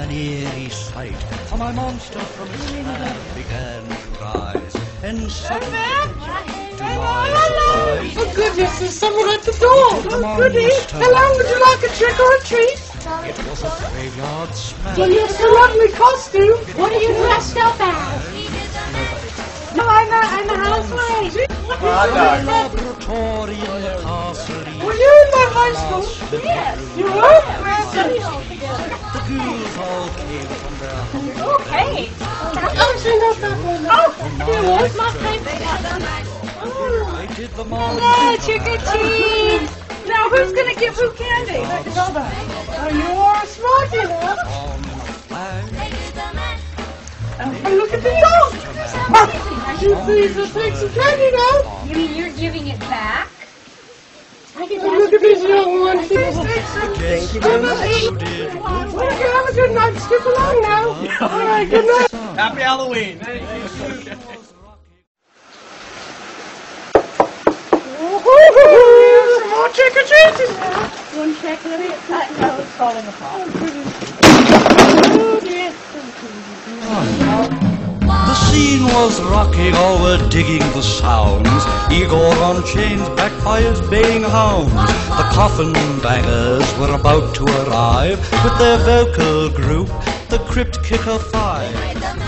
an eerie sight, for my monster from its pan began to rise. And suddenly, to my surprise, Oh goodness, there's someone at the door. Oh goody. monster. Hello, would you like a trick or a treat? it was a graveyard smash. Well, you have a lovely costume. What are you dressed up as? No, I'm a, I'm a housemaid. laboratory in the castle Were you in my high school? Yes. You were? Okay. Oh. Oh, There was my favorite. Oh, they did the morning oh, Hey, trick or treat. Now, who's to give who candy? Oh, you are smart, the flag. Oh, look at the dog. You please will take some candy now. You mean you're giving it back? Oh, look at this young one. Please take some. Guess Have a who seat. did good Okay, have a good night. Skip along now. All right, good night. Happy Halloween. Woohoo! Some more trick or treating now. One check, let me. No, it's falling apart. Oh dear. The scene was rocking, all were digging the sounds. Igor on chains, backed by his baying hounds. The coffin bangers were about to arrive with their vocal group, the Crypt Kicker Five.